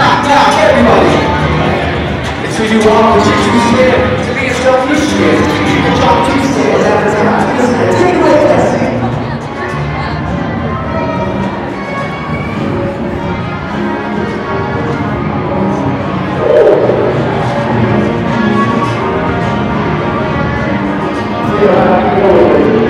Everybody. It's who you are, but you're too scared to be yourself. You're scared. You can drop two stairs at a time. Take it